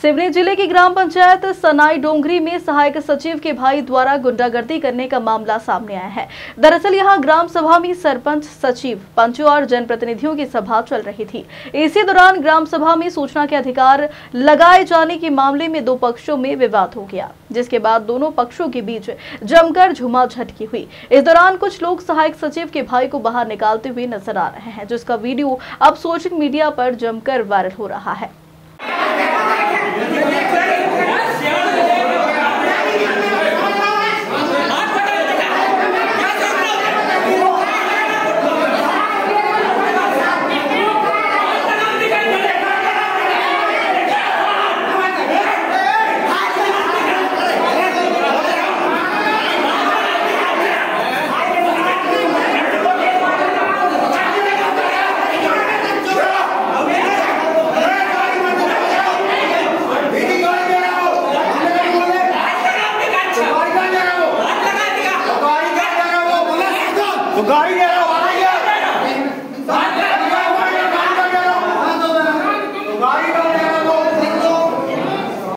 सिवनी ज़िले की ग्राम पंचायत सनाई डोंगरी में सहायक सचिव के भाई द्वारा गुंडागर्दी करने का मामला सामने आया है। दरअसल यहाँ ग्राम सभा में सरपंच, सचिव, पंचों और जनप्रतिनिधियों की सभा चल रही थी। इसी दौरान ग्राम सभा में सूचना के अधिकार लगाए जाने के मामले में दो पक्षों में विवाद हो गया, जिसके बाद दोनों पक्षों के बीच जमकर झुमाझटकी हुई। इस दौरान कुछ लोग सहायक सचिव के भाई को बाहर निकालते हुए नज़र आ रहे हैं, जिसका वीडियो अब सोशल मीडिया पर जमकर वायरल हो रहा है। Amen. Lugar